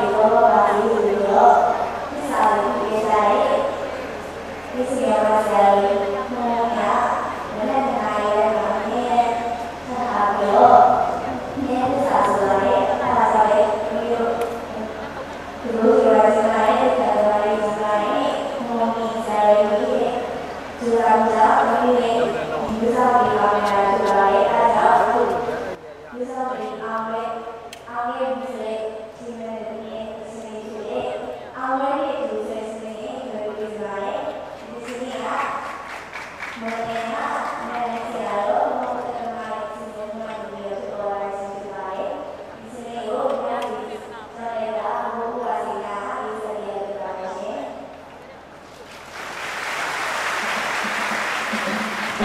ဒီစားပြီးတော့လာပြီးပြီးတော့ဒီစားလေးပြေးစားရဲ့ဒီစီရပါဆရာကြီးမောင်ကလည်းနိုင်ရမှာနဲ့ဆက်ထားပြီးတော့ဒီစားဆိုတာရဲ့အားစားရဲ့ပြီးတော့ဒီလိုရစားရဲ့ဆက်ထားရဲ့စားရဲ့မောင်ကြီးစားရဲ့ဒီလာကြပြီးဒီစားပြီးပါမယ်ဆိုတာရဲ့အားကြောင့်ဒီစားပြီးအောင်ရဲ့အောင်ရဲ့ဒီလေဒီမဲ့ဒီစနေဒီလေအောင်ရဲ့ဒီစနေဒီဒီစားရဲ့ဒီစနေကမောင်ရဲ့မဲဆရာတော်မောင်တမရဲ့ဒီစနေမှာဒီလိုဆိုရစီပါရဲ့ဒီစနေကိုပြန်ပြီးဆောရတာဘုရားစီကဒီစနေရဲ့ပါရှင် တို့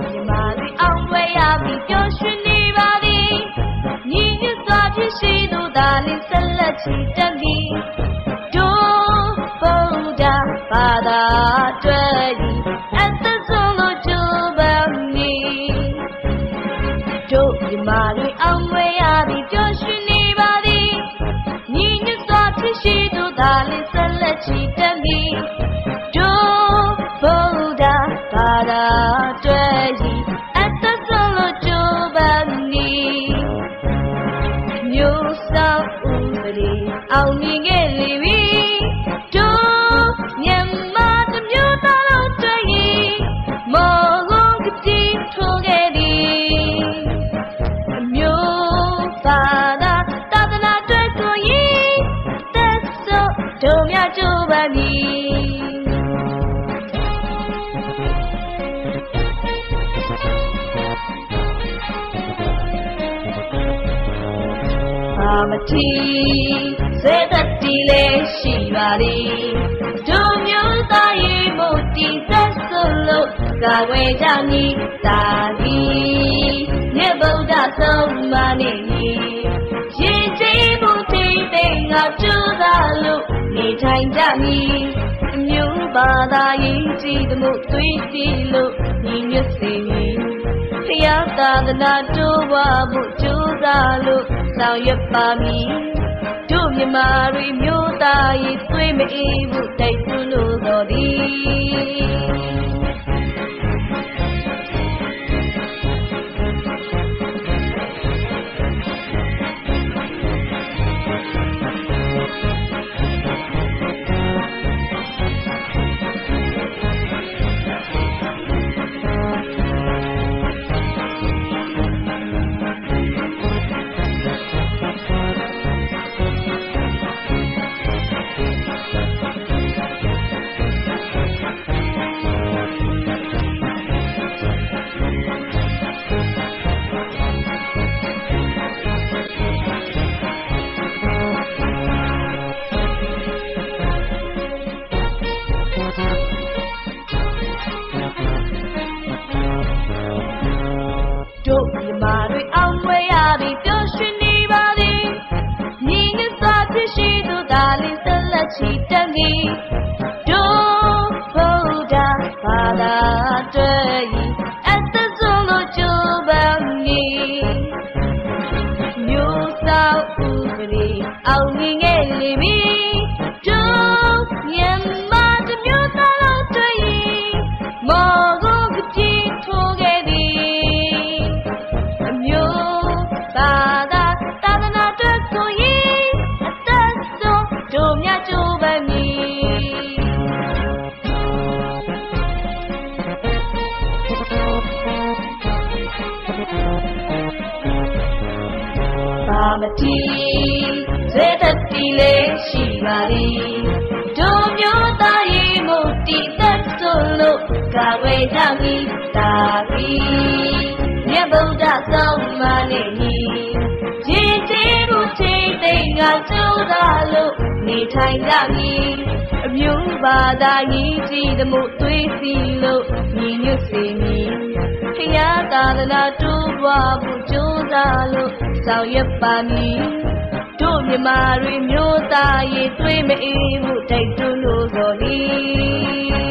မြမာတွေအောင်ပွဲရပြီးပျော်ရွှင်နေပါသည်ညီညွတ်စွာဖြစ်ရှိသူသာလင်ဆက်လက်ချီတက်ပြီးတို့ဗုဒ္ဓဘာသာတွေ့သ သူသာလင်ဆက်လက်ချီတက်ပြီးတို့ဗုဒ္ဓဘာသာတွေ့ မတီစေတတိလေးရှိပါသည်တို့မျိုးသားရေးမို့တီသက်ဆိုလို့ကာဝေကြမည်သာသည်မြတ်ဗုဒ္ဓဆုံးမနေမည်ရင်ကျေးမှုထိမ့်သိမ့်ငါကျိုးသာလို့နေထိုင်ကြမည်အမျိုးဘာသာရေးကြည်သမှုသွေးကြည်လို့ညီညွတ်စေမည်ဖယားသာသနာတိုးပွားမှုကြိုးစားလို့ ဆောင်ရွက်ပါမည်တို့မြမာတွေမျိုးသားရေးသွေးမအေးဘူးတိုက်တွန်းလို့တော်သည် ရှိသူသာလင်ဆက်လက်ချီတက်မ တို့မြတ်ကြိုးပမ်းမည်ပါမတီစေတတိလေးရှိပါသည်တို့မျိုးသားရေးမို့တီသက်ဆိုလို့ကာဝေကြမည်တာသည်မြတ်ဗုဒ္ဓဆုံးမနေမည်ရင်ကျေးမှု ချိန်သိမ့်ငါကျိုးသာလို့နေနေထိုင်ကြမည်အမျိုးဘာသာရည်ကြည်သမှုသွေးစီလို့ညီညွတ်စေမည်ဖျားသာသနာတိုးပွားဖို့ကြိုးစားလို့ဆောင်ရွက်ပါမည်တို့မြမာတွေမျိုးသားရေးတွေးမအေးမှုတိုက်တွန်းလို့ဆိုသည်